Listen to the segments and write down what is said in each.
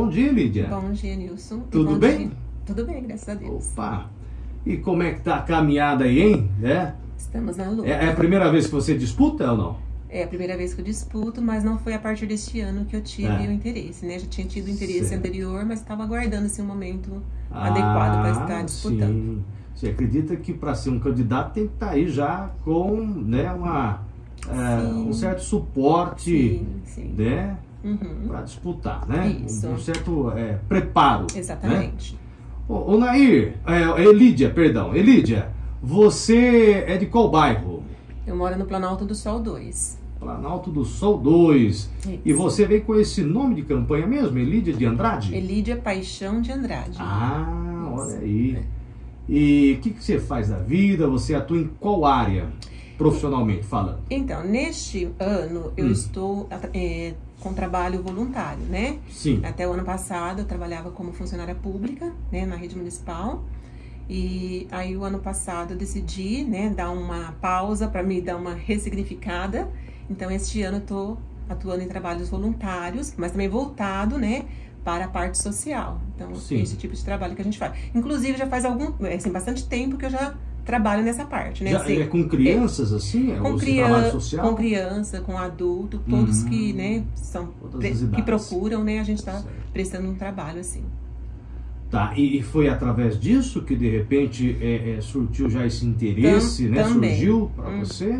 Bom dia, Lídia. Bom dia, Nilson. Tudo bem? dia. Tudo bem, graças a Deus. Opa! E como é que tá a caminhada aí, hein? É, Estamos na luta. é, é a primeira vez que você disputa ou não? É a primeira vez que eu disputo, mas não foi a partir deste ano que eu tive É. o interesse, né? Já tinha tido o interesse Certo. anterior, mas estava aguardando assim, um momento adequado para estar disputando. Ah, Sim. Você acredita que para ser um candidato tem que estar aí já com né, uma, é, um certo suporte Sim, sim. né, Uhum. para disputar, né? Isso. Um certo é, preparo. Né? Exatamente. Ô, ô Nair, é, Elídia, perdão, Elídia, você é de qual bairro? Eu moro no Planalto do Sol 2. Planalto do Sol 2. E Isso. você veio com esse nome de campanha mesmo, Elídia de Andrade? Elídia Paixão de Andrade. Ah, olha Isso. aí. E o que, que você faz da vida? Você atua em qual área, profissionalmente falando? Então, neste ano eu Hum. estou é, com trabalho voluntário, né? Sim. Até o ano passado eu trabalhava como funcionária pública, né, na rede municipal. E aí o ano passado eu decidi, né, dar uma pausa para me dar uma ressignificada. Então este ano eu tô atuando em trabalhos voluntários, mas também voltado, né, para a parte social. Então Sim. esse tipo de trabalho que a gente faz. Inclusive já faz algum, é, assim, bastante tempo que eu já trabalho nessa parte, né? Já é com crianças, assim? É com, criança, social? com criança, com adulto, todos Hum. que, né, são que procuram, né, a gente está prestando um trabalho assim. Tá, e, foi através disso que de repente é, é, surgiu já esse interesse, Tam- né? também. Surgiu para Hum, você?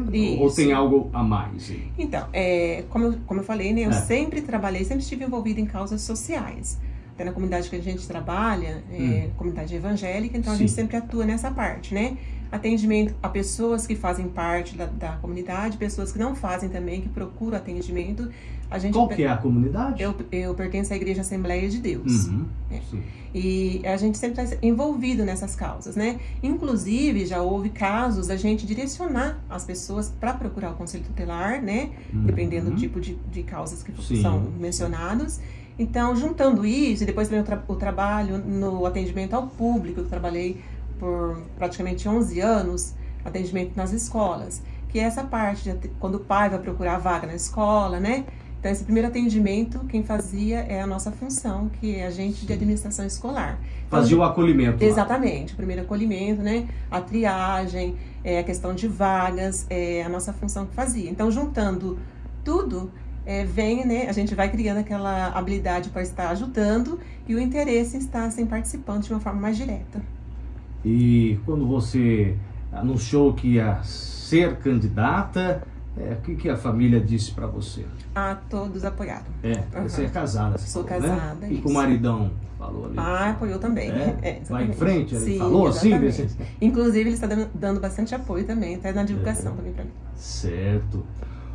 Ou isso. tem algo a mais? aí? Então, é, como, eu, como eu falei, né, eu É. sempre trabalhei, sempre estive envolvida em causas sociais. Até na comunidade que a gente trabalha, é, comunidade evangélica, então a Hum. Sim. gente sempre atua nessa parte, né? Atendimento a pessoas que fazem parte da, da comunidade, pessoas que não fazem também, que procuram atendimento. A gente, Qual que é a comunidade? eu, eu pertenço à Igreja Assembleia de Deus. Uhum, É. E a gente sempre está envolvido nessas causas, né? Inclusive, já houve casos da gente direcionar as pessoas para procurar o conselho tutelar, né? Dependendo Uhum. do tipo de, de causas que Sim. são mencionadas. Então, juntando isso, e depois também o, tra- o trabalho no atendimento ao público, eu trabalhei por praticamente 11 anos, atendimento nas escolas, que é essa parte, de quando o pai vai procurar vaga na escola, né? Então, esse primeiro atendimento, quem fazia é a nossa função, que é agente de administração escolar. Então, Fazia o acolhimento. lá. Exatamente, o primeiro acolhimento, né? A triagem, é, a questão de vagas, é a nossa função que fazia. Então, juntando tudo, é, vem, né? A gente vai criando aquela habilidade para estar ajudando e o interesse em estar assim, participando de uma forma mais direta. E quando você anunciou que ia ser candidata, é, o que, que a família disse para você? A todos apoiaram. É, você é casada, Sou falou, né? casada, E com o maridão falou ali. Ah, apoiou também. É? É, Vai em frente, ele Sim, falou assim? desse- Inclusive, ele está dando, bastante apoio também, até na divulgação É. também para mim. Certo.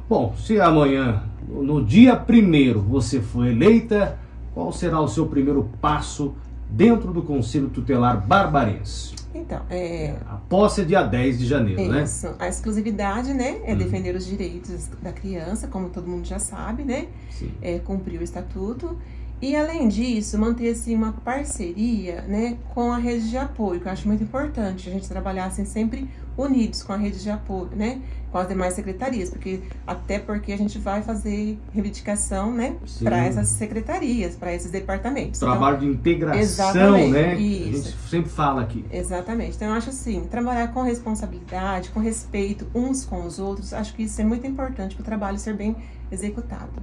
Bom, se amanhã, no no dia primeiro, você for eleita, qual será o seu primeiro passo dentro do Conselho Tutelar Barbarense? Então, é, A posse é dia 10 de janeiro, né? Isso. A exclusividade, né, é Hum. defender os direitos da criança, como todo mundo já sabe, né? Sim. É cumprir o estatuto. E além disso, manter assim, uma parceria, né, com a rede de apoio, que eu acho muito importante a gente trabalhar assim, sempre unidos com a rede de apoio, né, com as demais secretarias, porque até porque a gente vai fazer reivindicação, né, para essas secretarias, para esses departamentos. Então, Trabalho de integração, Exatamente, né? A isso. gente sempre fala aqui. Exatamente. Então, eu acho assim, trabalhar com responsabilidade, com respeito uns com os outros, acho que isso é muito importante para o trabalho ser bem executado.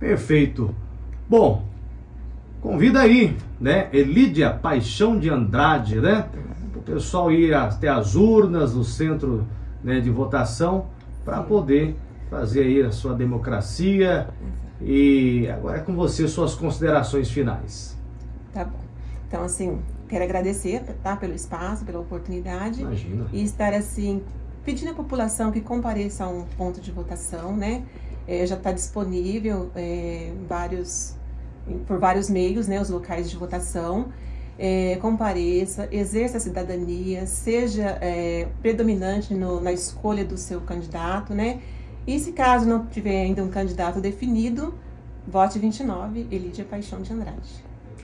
Perfeito. Bom, convida aí, né? Elídia Paixão de Andrade, né? O pessoal ir até as urnas no centro né, de votação para poder fazer aí a sua democracia. E agora é com você suas considerações finais. Tá bom. Então, assim, quero agradecer, tá, pelo espaço, pela oportunidade Imagina. e estar, assim, pedindo à população que compareça a um ponto de votação, né? É, já está disponível é, vários, por vários meios, né, os locais de votação. É, compareça, exerça a cidadania, seja é, predominante no- na escolha do seu candidato, né? E se caso não tiver ainda um candidato definido, vote 29, Elídia Paixão de Andrade.